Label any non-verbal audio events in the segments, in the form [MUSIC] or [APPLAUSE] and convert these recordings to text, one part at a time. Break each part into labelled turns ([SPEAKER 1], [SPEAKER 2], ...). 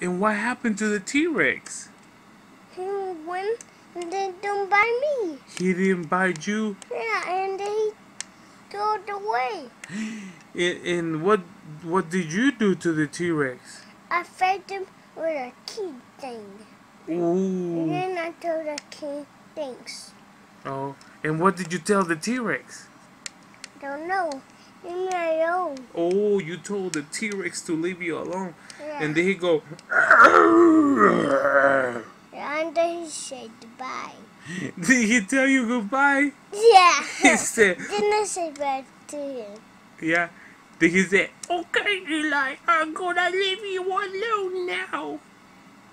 [SPEAKER 1] And what happened to the T-Rex?
[SPEAKER 2] He went and they don't buy me.
[SPEAKER 1] He didn't bite you.
[SPEAKER 2] Yeah, and they go away. [GASPS]
[SPEAKER 1] And, and what what did you do to the T-Rex?
[SPEAKER 2] I fed them with a key thing.
[SPEAKER 1] Ooh.
[SPEAKER 2] And then I told the key things.
[SPEAKER 1] Oh. And what did you tell the T-Rex?
[SPEAKER 2] Don't know. Leave me alone.
[SPEAKER 1] Oh, you told the T-Rex to leave you alone.
[SPEAKER 2] Yeah.
[SPEAKER 1] And then he go.
[SPEAKER 2] and then he said goodbye. [LAUGHS]
[SPEAKER 1] Did he tell you goodbye?
[SPEAKER 2] Yeah. [LAUGHS]
[SPEAKER 1] He said,
[SPEAKER 2] then I said bye to him.
[SPEAKER 1] yeah. Then he said, okay, Eli, I'm gonna leave you alone now.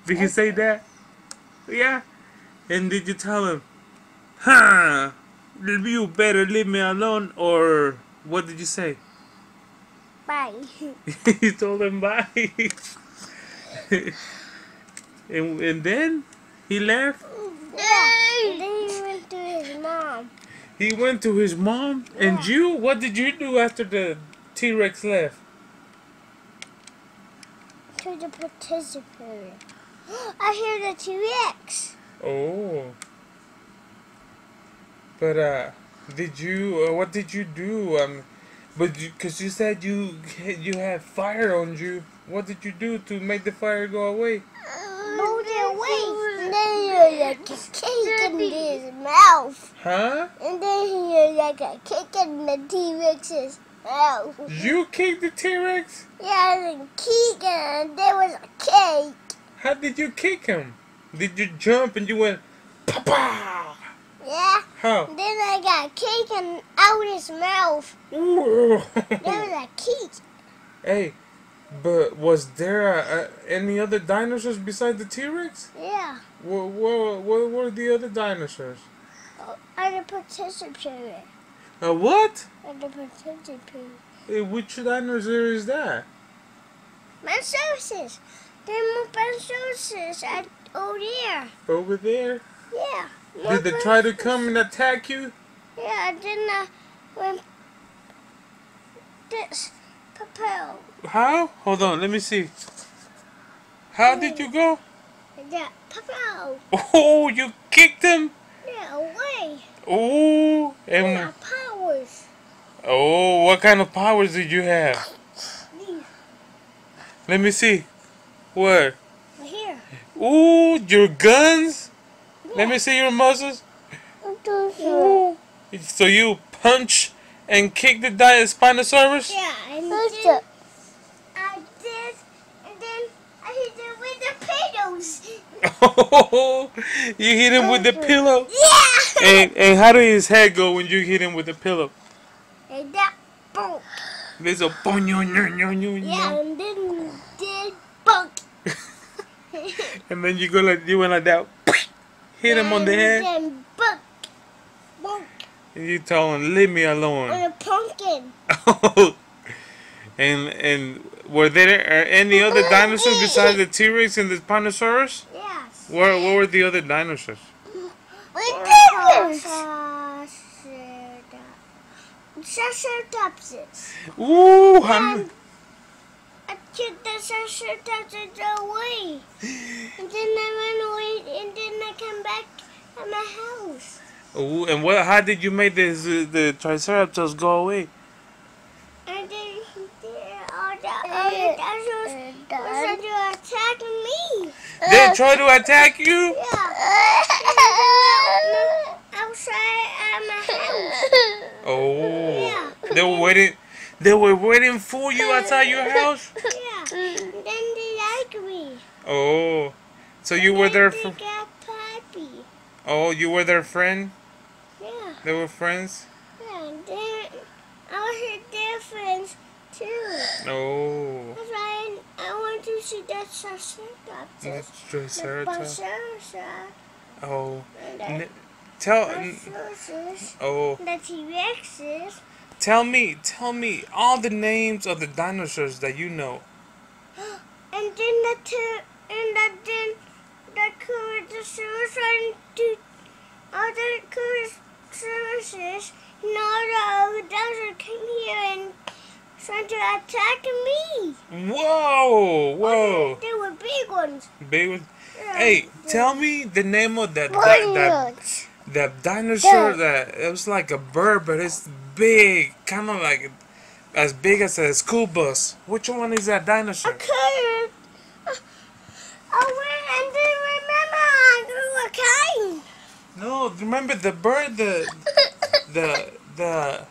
[SPEAKER 1] Did he say that? Yeah. And did you tell him, huh? You better leave me alone, or what did you say?
[SPEAKER 2] Bye. [LAUGHS]
[SPEAKER 1] he told him bye. [LAUGHS] and, and then he left.
[SPEAKER 2] Yeah. And then he went to his mom.
[SPEAKER 1] He went to his mom. And you, what did you do after the T Rex left?
[SPEAKER 2] To the participant. [GASPS] I hear the T-Rex.
[SPEAKER 1] Oh. But uh, did you? Uh, what did you do? Um, but because you, said you you had fire on you. What did you do to make the fire go away?
[SPEAKER 2] Moved it away. And then he heard like a cake in his mouth.
[SPEAKER 1] Huh?
[SPEAKER 2] And then he heard like a kick in the T-Rex's mouth.
[SPEAKER 1] You kicked the T Rex?
[SPEAKER 2] Yeah, and a kick and there was a cake.
[SPEAKER 1] How did you kick him? Did you jump and you went, Papa?
[SPEAKER 2] Yeah.
[SPEAKER 1] How?
[SPEAKER 2] Then I got cake and out his mouth.
[SPEAKER 1] Ooh.
[SPEAKER 2] There was a cake.
[SPEAKER 1] hey, but was there uh, any other dinosaurs besides the T Rex?
[SPEAKER 2] Yeah.
[SPEAKER 1] What, what, what were the other dinosaurs?
[SPEAKER 2] And the participant.
[SPEAKER 1] Uh, what?
[SPEAKER 2] And the participant.
[SPEAKER 1] Hey, which dinosaur is that?
[SPEAKER 2] Mansouses. There are more at over there.
[SPEAKER 1] Over there?
[SPEAKER 2] Yeah.
[SPEAKER 1] Did they try to come and attack you?
[SPEAKER 2] Yeah, and then uh, when this propel.
[SPEAKER 1] How? Hold on, let me see. How did you go?
[SPEAKER 2] Yeah, propel.
[SPEAKER 1] Oh, you kicked him?
[SPEAKER 2] Yeah, away.
[SPEAKER 1] Oh,
[SPEAKER 2] Yeah,
[SPEAKER 1] and
[SPEAKER 2] powers.
[SPEAKER 1] oh, what kind of powers did you have?
[SPEAKER 2] These
[SPEAKER 1] Let me see. Where?
[SPEAKER 2] right here.
[SPEAKER 1] Ooh, your guns? Let me see your muscles. So you punch and kick the di- Spinosaurus?
[SPEAKER 2] Yeah, and then I did, and then I hit it with the pillows.
[SPEAKER 1] Oh, [LAUGHS] you hit him with the pillow.
[SPEAKER 2] Yeah.
[SPEAKER 1] And, and how did his head go when you hit him with the pillow?
[SPEAKER 2] and that boom.
[SPEAKER 1] There's a boing, yo, yo, yo, yo,
[SPEAKER 2] Yeah, and then did bunk. [LAUGHS]
[SPEAKER 1] And then you go like you went like that, hit him on the head,
[SPEAKER 2] Then bunk. Bunk
[SPEAKER 1] and you tell him leave me
[SPEAKER 2] on
[SPEAKER 1] alone.
[SPEAKER 2] a pumpkin. [LAUGHS]
[SPEAKER 1] and and were there uh, any other dinosaurs besides the T Rex and the Spinosaurus?
[SPEAKER 2] Yes.
[SPEAKER 1] Where what were the other dinosaurs?
[SPEAKER 2] Triceratops.
[SPEAKER 1] Ooh, I'm,
[SPEAKER 2] I took the Triceratops away. [LAUGHS]
[SPEAKER 1] ooh, and what? How did you make this uh, the Triceratops go away?
[SPEAKER 2] And then there all the other dinosaurs were trying to attack me.
[SPEAKER 1] They try to attack you.
[SPEAKER 2] Yeah. Outside at my house.
[SPEAKER 1] Oh,
[SPEAKER 2] Yeah.
[SPEAKER 1] they were waiting. They were waiting for you outside your house.
[SPEAKER 2] Yeah. And then they like me.
[SPEAKER 1] Oh, so you were their.
[SPEAKER 2] They got puppy.
[SPEAKER 1] oh, you were their friend. They were friends.
[SPEAKER 2] Yeah. Then I was their friends too.
[SPEAKER 1] Oh,
[SPEAKER 2] That's why I, I want to see that Triceratops.
[SPEAKER 1] that's Triceratops. Oh,
[SPEAKER 2] And
[SPEAKER 1] N- tell. Oh,
[SPEAKER 2] The T-Rexes.
[SPEAKER 1] tell me, tell me all the names of the dinosaurs that you know. [GASPS]
[SPEAKER 2] And then the two, and the, then the Corydosaurus and two other Corydosaurus. The other dinosaurs came here and trying to attack me.
[SPEAKER 1] Whoa, whoa.
[SPEAKER 2] Oh, they were big ones.
[SPEAKER 1] Big ones.
[SPEAKER 2] Yeah.
[SPEAKER 1] Hey, tell me the name of that that, that, that dinosaur that it was like a bird, but it's big, kind of like as big as a school bus. Which one is that dinosaur?
[SPEAKER 2] couldn't. I went and then remember I grew a cane.
[SPEAKER 1] No, remember the bird, the the the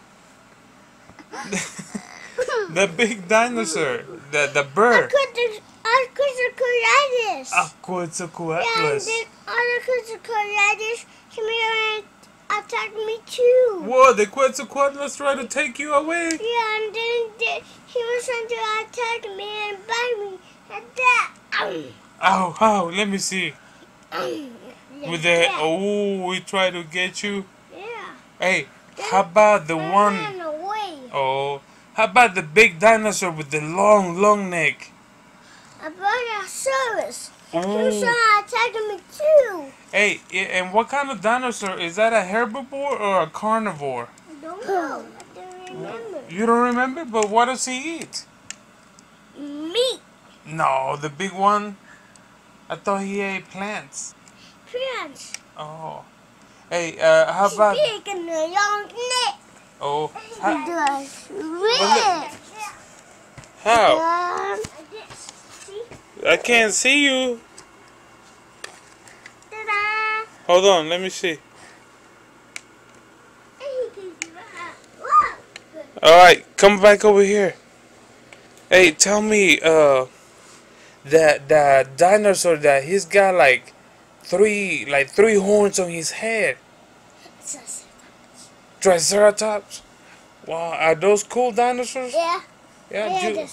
[SPEAKER 1] [LAUGHS] the big dinosaur, the the bird.
[SPEAKER 2] could I could create
[SPEAKER 1] Ah,
[SPEAKER 2] Yeah, and
[SPEAKER 1] Quetzalcoatlus.
[SPEAKER 2] then other could create here and attack me too.
[SPEAKER 1] Whoa, the Quetzalcoatlus try to take you away.
[SPEAKER 2] Yeah, and then the, he was trying to attack me and bite me. And that. Ow.
[SPEAKER 1] Ow, ow, let me see.
[SPEAKER 2] Yeah,
[SPEAKER 1] With the
[SPEAKER 2] that.
[SPEAKER 1] oh, we try to get you.
[SPEAKER 2] Yeah.
[SPEAKER 1] Hey, how about the one
[SPEAKER 2] away.
[SPEAKER 1] oh how about the big dinosaur with the long, long neck?
[SPEAKER 2] A service. He was
[SPEAKER 1] Ooh.
[SPEAKER 2] trying to attack me too.
[SPEAKER 1] Hey, and what kind of dinosaur? Is that a herbivore or a carnivore?
[SPEAKER 2] I don't know. I don't remember.
[SPEAKER 1] You don't remember? But what does he eat?
[SPEAKER 2] Meat.
[SPEAKER 1] No, the big one. I thought he ate plants.
[SPEAKER 2] Prince.
[SPEAKER 1] Oh. Hey, uh, how about
[SPEAKER 2] a long neck.
[SPEAKER 1] oh, how? Well, how?
[SPEAKER 2] Um,
[SPEAKER 1] I can't see you.
[SPEAKER 2] Ta-da.
[SPEAKER 1] Hold on, let me see. All right, come back over here. Hey, tell me, uh, that that dinosaur that he's got like three like three horns on his head. Triceratops. Wow, are those cool dinosaurs?
[SPEAKER 2] Yeah.
[SPEAKER 1] Yeah.
[SPEAKER 2] Yeah,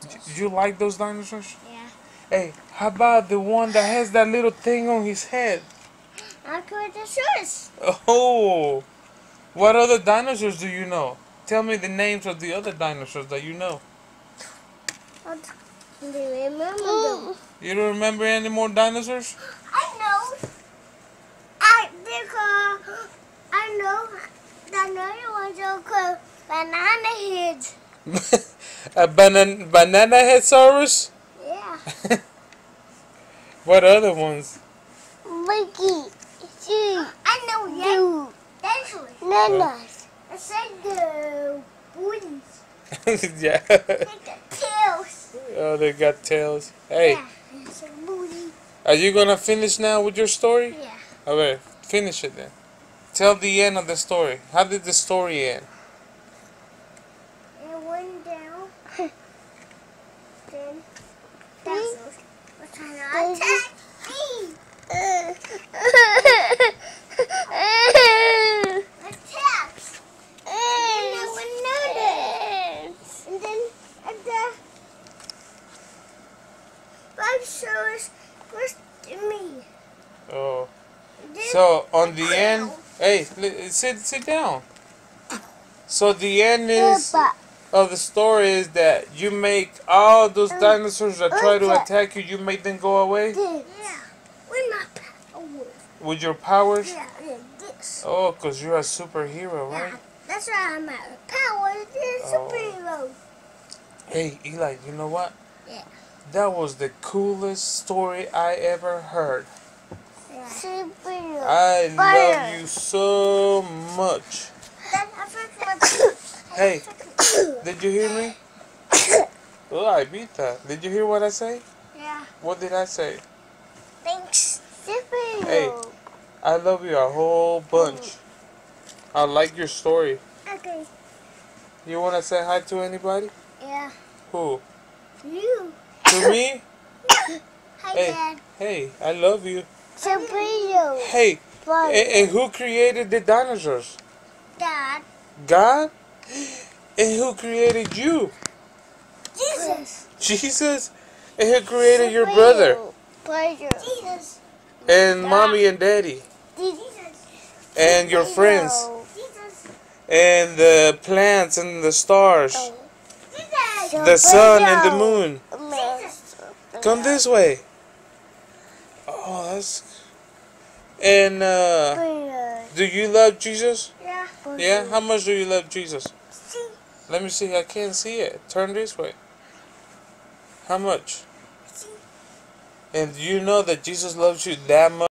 [SPEAKER 1] do, do you like those dinosaurs?
[SPEAKER 2] Yeah.
[SPEAKER 1] Hey, how about the one that has that little thing on his head?
[SPEAKER 2] Archosaurus.
[SPEAKER 1] Oh, what other dinosaurs do you know? Tell me the names of the other dinosaurs that you know.
[SPEAKER 2] Do you remember them?
[SPEAKER 1] You don't remember any more dinosaurs? [GASPS] [GASPS] [GASPS]
[SPEAKER 2] I know. I think uh, I know. The another ones are called banana heads. [LAUGHS]
[SPEAKER 1] a banana banana headsaurus?
[SPEAKER 2] Yeah. [LAUGHS]
[SPEAKER 1] What other ones?
[SPEAKER 2] Mickey. I know. Yeah. Actually. Nanas. I said the booties. [LAUGHS]
[SPEAKER 1] yeah.
[SPEAKER 2] Like the tails.
[SPEAKER 1] Oh, they got tails. Hey,
[SPEAKER 2] Yeah. It's a booty.
[SPEAKER 1] are you gonna finish now with your story?
[SPEAKER 2] Yeah.
[SPEAKER 1] Okay, finish it then. Tell the end of the story. How did the story end?
[SPEAKER 2] It went down. [LAUGHS] then dinosaurs were trying to attack me. Attacks. And then I went notice. And then at the dinosaurs pushed me.
[SPEAKER 1] Oh. So on the end, hey, sit sit down. So the end is of the story is that you make all those um, dinosaurs that try to attack you, you make them go away
[SPEAKER 2] Yeah. With my power.
[SPEAKER 1] with your powers.
[SPEAKER 2] Yeah, this.
[SPEAKER 1] Oh, cause you're a superhero, right?
[SPEAKER 2] Yeah, that's why I'm a power.
[SPEAKER 1] Oh.
[SPEAKER 2] superhero.
[SPEAKER 1] Hey, Eli, you know what?
[SPEAKER 2] Yeah.
[SPEAKER 1] That was the coolest story I ever heard. I love you so much.
[SPEAKER 2] Then I forgot.
[SPEAKER 1] Hey, did you hear me? Oh, I beat that. Did you hear what I say?
[SPEAKER 2] Yeah.
[SPEAKER 1] What did I say?
[SPEAKER 2] Thanks. Superhero.
[SPEAKER 1] Hey. I love you a whole bunch. I like your story.
[SPEAKER 2] Okay.
[SPEAKER 1] You wanna say hi to anybody?
[SPEAKER 2] Yeah.
[SPEAKER 1] Who?
[SPEAKER 2] You.
[SPEAKER 1] To me? [COUGHS]
[SPEAKER 2] Hi,
[SPEAKER 1] Hey.
[SPEAKER 2] Dad.
[SPEAKER 1] Hey, I love you.
[SPEAKER 2] Superhero.
[SPEAKER 1] Hey,
[SPEAKER 2] Fire.
[SPEAKER 1] and, and who created the dinosaurs?
[SPEAKER 2] Dad.
[SPEAKER 1] God? And who created you?
[SPEAKER 2] Jesus.
[SPEAKER 1] Jesus? And who created your brother?
[SPEAKER 2] Pleasure. Jesus.
[SPEAKER 1] And mommy and daddy?
[SPEAKER 2] Jesus.
[SPEAKER 1] And your friends?
[SPEAKER 2] Jesus.
[SPEAKER 1] And the plants and the stars? Oh.
[SPEAKER 2] Jesus.
[SPEAKER 1] The sun and the moon?
[SPEAKER 2] Jesus.
[SPEAKER 1] Come this way. Oh, that's. And uh, do you love Jesus?
[SPEAKER 2] Yeah.
[SPEAKER 1] Yeah. How much do you love Jesus?
[SPEAKER 2] See.
[SPEAKER 1] Let me see. I can't see it. Turn this way. How much?
[SPEAKER 2] See?
[SPEAKER 1] And do you know that Jesus loves you that much?